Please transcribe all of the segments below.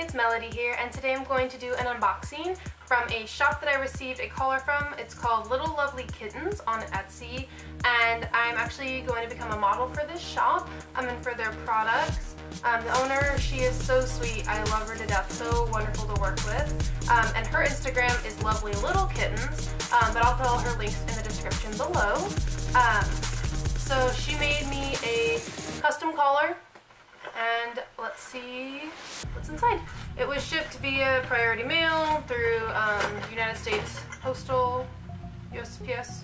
it's Melodee here and today I'm going to do an unboxing from a shop that I received a collar from. It's called Little Lovely Kittens on Etsy and I'm actually going to become a model for this shop. I'm in for their products. Um, the owner, she is so sweet. I love her to death. So wonderful to work with. Um, and her Instagram is Lovely Little Kittens, um, but I'll put all her links in the description below. Um, so she made me a custom collar and let's see inside. It was shipped via priority mail through um, United States Postal USPS.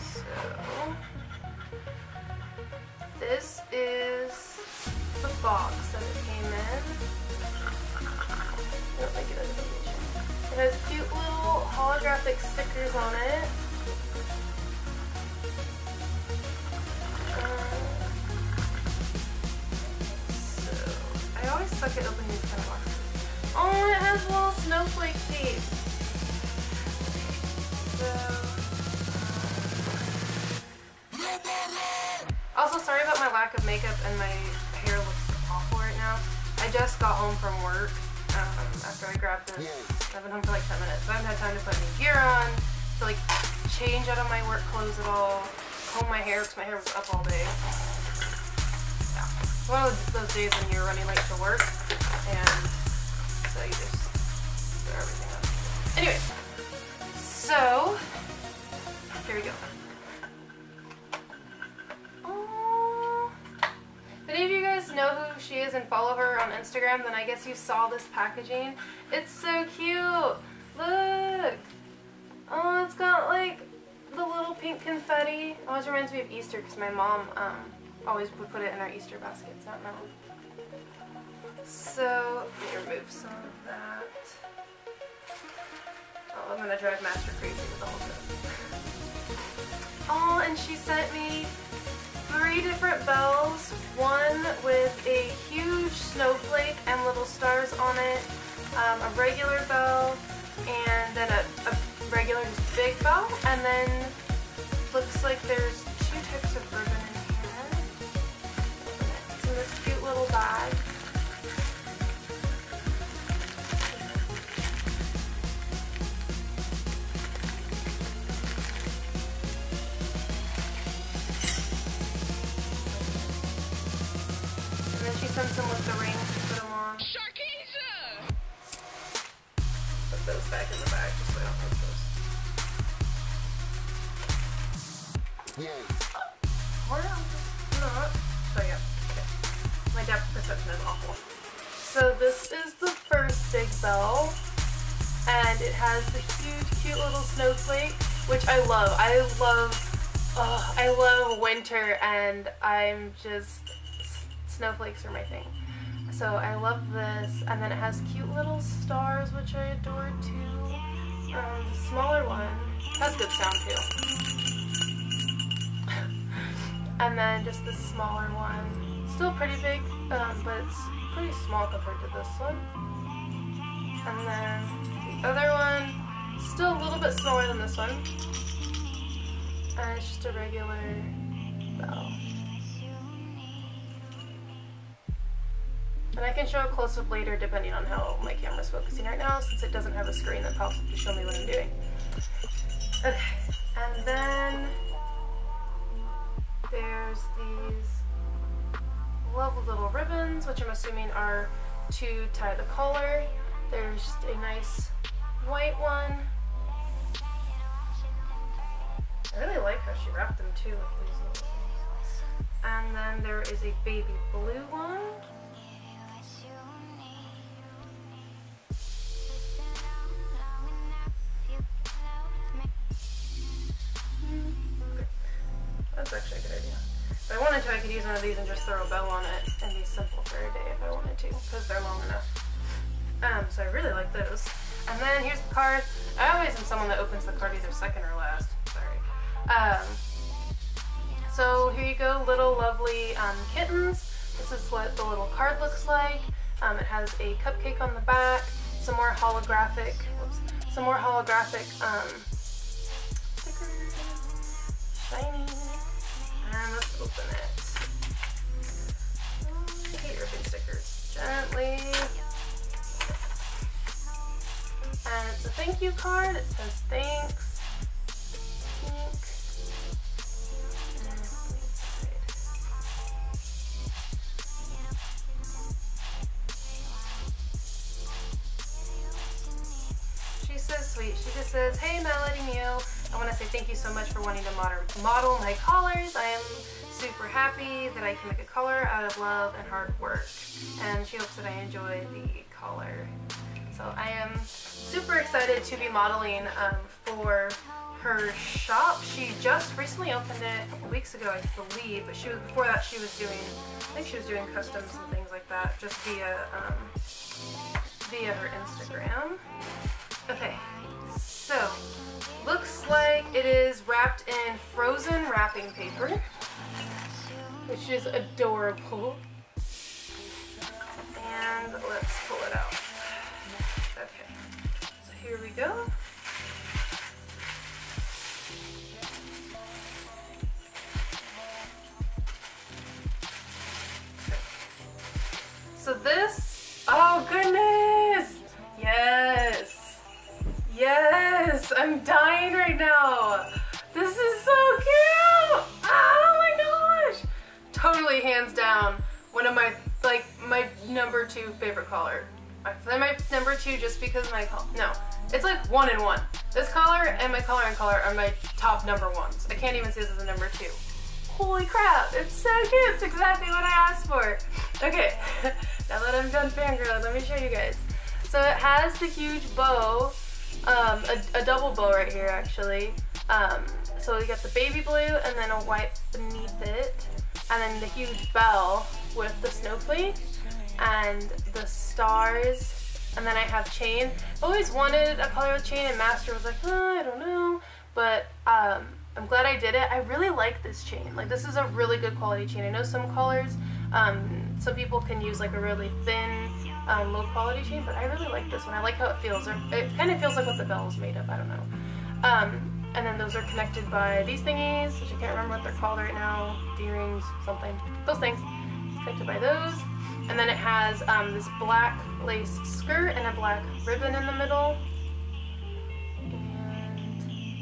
So this is the box that it came in. I don't it a It has cute little holographic stickers on it. Always suck at opening these kind of boxes. Oh, it has little snowflake tape. So, uh, also, sorry about my lack of makeup and my hair looks awful right now. I just got home from work um, after I grabbed this. I've been home for like 10 minutes, so I haven't had time to put any gear on, to like change out of my work clothes at all, comb my hair because my hair was up all day one of those days when you're running late to work and so you just throw everything up. Anyway, so here we go. Any of you guys know who she is and follow her on Instagram, then I guess you saw this packaging. It's so cute. Look. Oh, it's got like the little pink confetti. Always reminds me of Easter because my mom um, always put it in our Easter baskets, not now. So, let me remove some of that. Oh, I'm gonna drive Master crazy with all this. Oh, and she sent me three different bells. One with a huge snowflake and little stars on it, um, a regular bell, and then a, a regular big bell, and then looks like there's So yeah. My depth perception is awful. So this is the first big bell, and it has the huge, cute little snowflake, which I love. I love, oh, I love winter, and I'm just, snowflakes are my thing. So I love this, and then it has cute little stars, which I adore too. Um, the smaller one has good sound too. And then just the smaller one still pretty big, um, but it's pretty small compared to this one. And then the other one, still a little bit smaller than this one. And it's just a regular bell. And I can show a close-up later depending on how my camera's focusing right now since it doesn't have a screen that pops up to show me what I'm doing. Okay, and then there's these lovely little ribbons, which I'm assuming are to tie the collar. There's a nice white one. I really like how she wrapped them too with these little things. And then there is a baby blue one. Use one of these and just throw a bow on it and be simple for a day if I wanted to, because they're long enough. Um, so I really like those. And then here's the card. I always am someone that opens the card either second or last. Sorry. Um, so here you go, little lovely um, kittens. This is what the little card looks like. Um, it has a cupcake on the back, some more holographic, whoops, some more holographic um, stickers, shiny. And let's open it. Thank you card. It says thanks. She's so sweet. She just says, hey Melodee Mew, I want to say thank you so much for wanting to model my collars. I am super happy that I can make a collar out of love and hard work. And she hopes that I enjoy the collar. So I am super excited to be modeling um, for her shop. She just recently opened it a couple weeks ago, I believe, but she was before that she was doing, I think she was doing customs and things like that, just via um, via her Instagram. Okay, so looks like it is wrapped in frozen wrapping paper, which is adorable. And let's pull it out. Here we go. So this, oh goodness, yes, yes, I'm dying right now. This is so cute. Oh my gosh. Totally hands down, one of my, like my number two favorite collar. They're my number two just because my collar, no, it's like one and one. This collar and my color and color are my top number ones. I can't even say this is a number two. Holy crap, it's so cute. It's exactly what I asked for. Okay, now that I'm done fangirling, let me show you guys. So it has the huge bow, um, a, a, double bow right here actually. Um, so you got the baby blue and then a white beneath it. And then the huge bell with the snowflake and the stars. And then I have chain. I always wanted a color with chain and master was like, oh, I don't know. But um, I'm glad I did it. I really like this chain. Like this is a really good quality chain. I know some collars, um, some people can use like a really thin, um, low quality chain, but I really like this one. I like how it feels. It kind of feels like what the bell is made of. I don't know. Um, and then those are connected by these thingies, which I can't remember what they're called right now. D-rings, something. Those things. Connected by those. And then it has um, this black lace skirt and a black ribbon in the middle.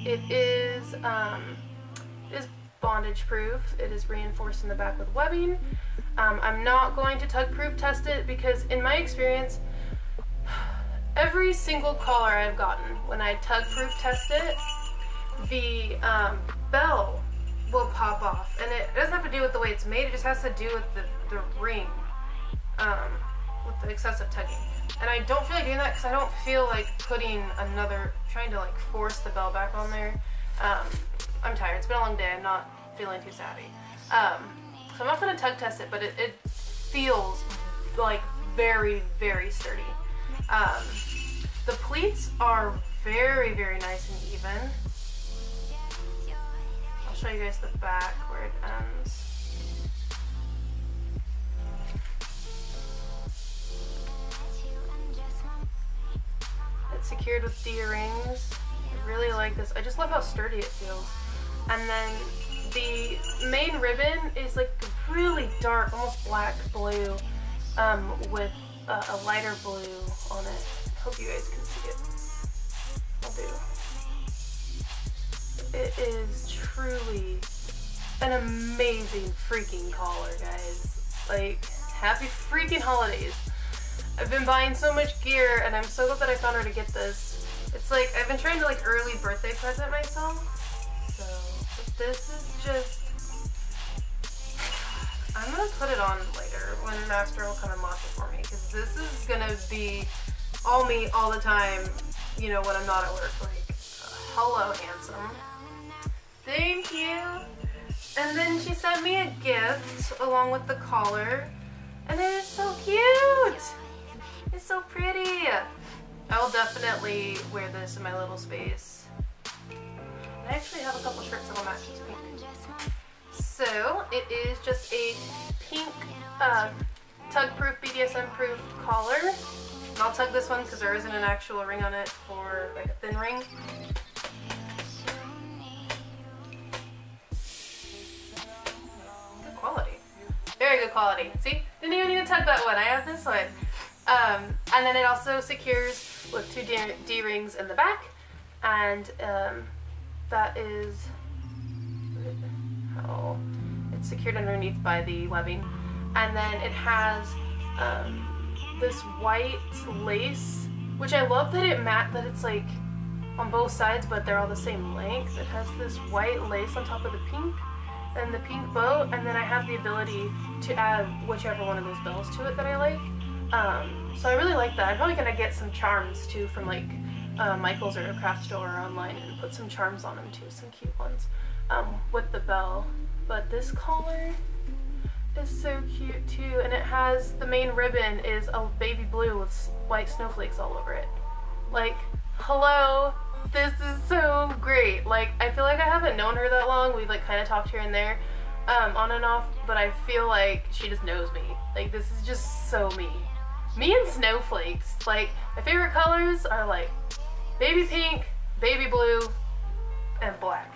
It is, um, it is bondage proof. It is reinforced in the back with webbing. Um, I'm not going to tug proof test it because in my experience, every single collar I've gotten, when I tug proof test it, the um, bell will pop off. And it doesn't have to do with the way it's made, it just has to do with the, the ring, um, with the excessive tugging. And I don't feel like doing that because I don't feel like putting another, trying to like force the bell back on there. Um, I'm tired. It's been a long day. I'm not feeling too savvy. Um, so I'm not going to tug test it, but it, it, feels like very, very sturdy. Um, the pleats are very, very nice and even. I'll show you guys the back where it ends. Secured with D-rings. I really like this. I just love how sturdy it feels. And then the main ribbon is like really dark, almost black blue, um, with a lighter blue on it. Hope you guys can see it. I'll do. It is truly an amazing freaking collar, guys. Like, happy freaking holidays. I've been buying so much gear and I'm so glad that I found her to get this. It's like, I've been trying to like early birthday present myself. So, this is just, I'm gonna put it on later when Master will come and watch it for me because this is gonna be all me all the time, you know, when I'm not at work. Like, hello, handsome. Thank you. And then she sent me a gift along with the collar. And it is so cute. So pretty. I will definitely wear this in my little space. I actually have a couple shirts that will match this pink. So it is just a pink uh, tug-proof, BDSM-proof collar. And I'll tug this one because there isn't an actual ring on it for like a thin ring. Good quality. Very good quality. See? Didn't even need to tug that one. I have this one. Um, and then it also secures with two D-rings in the back and um, that is how it's secured underneath by the webbing. And then it has um, this white lace, which I love that it mat that it's like on both sides, but they're all the same length. It has this white lace on top of the pink and the pink bow, and then I have the ability to add whichever one of those bells to it that I like. Um, so I really like that. I'm probably gonna get some charms too from like uh, Michael's or craft store or online and put some charms on them too, some cute ones um, with the bell. But this collar is so cute too, and it has the main ribbon is a baby blue with white snowflakes all over it. Like, hello, this is so great. Like, I feel like I haven't known her that long. We've like kind of talked here and there, um, on and off, but I feel like she just knows me. Like, this is just so me. Me and snowflakes. Like, my favorite colors are like baby pink, baby blue, and black.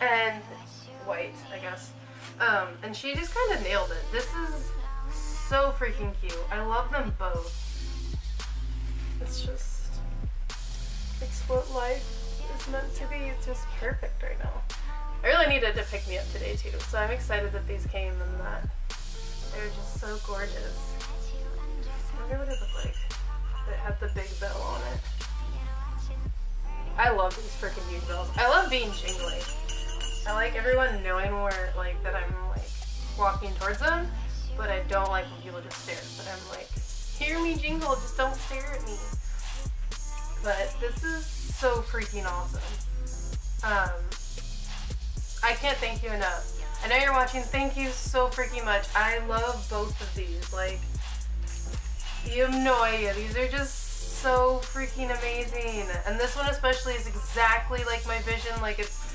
And white, I guess. Um, and she just kind of nailed it. This is so freaking cute. I love them both. It's just, it's what life is meant to be. It's just perfect right now. I really needed to pick me up today too, so I'm excited that these came and that they're just so gorgeous. I wonder what it look like. Had the big bell on it. I love these freaking huge bells. I love being jingly. I like everyone knowing where, like, that I'm, like, walking towards them, but I don't like when people just stare. But I'm like, hear me jingle, just don't stare at me. But this is so freaking awesome. Um, I can't thank you enough. I know you're watching. Thank you so freaking much. I love both of these. Like, you have no idea. These are just so freaking amazing. And this one especially is exactly like my vision. Like, it's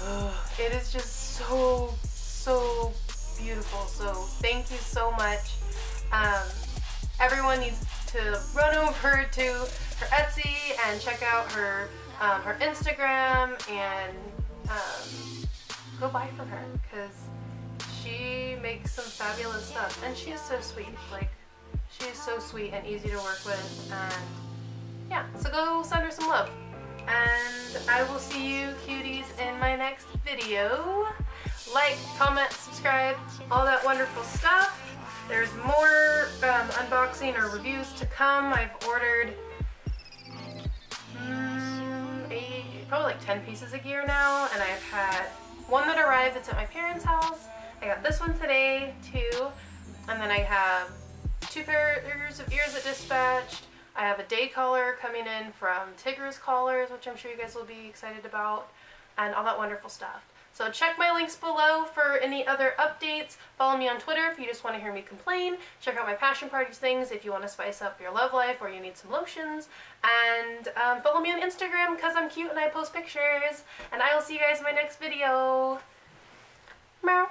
it is just so, so beautiful. So thank you so much. Um, everyone needs to run over to her Etsy and check out her um, her Instagram and um, go buy from her because she makes some fabulous stuff and she is so sweet. Like she's so sweet and easy to work with and yeah, so go send her some love and I will see you cuties in my next video. Like, comment, subscribe, all that wonderful stuff. There's more um, unboxing or reviews to come. I've ordered mm, probably like 10 pieces of gear now, and I've had one that arrived that's at my parents' house. I got this one today, too, and then I have two pairs of ears that dispatched, I have a day collar coming in from Tigra's Collars, which I'm sure you guys will be excited about, and all that wonderful stuff. So check my links below for any other updates. Follow me on Twitter if you just want to hear me complain. Check out my Passion Parties things if you want to spice up your love life or you need some lotions. And um, follow me on Instagram because I'm cute and I post pictures. And I will see you guys in my next video. Meow.